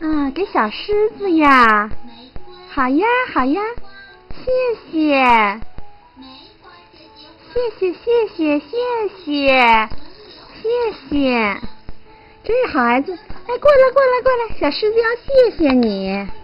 啊给小狮子呀。好呀好呀。谢谢谢谢。谢谢谢谢谢谢。真是好孩子。哎过来过来过来小狮子要谢谢你。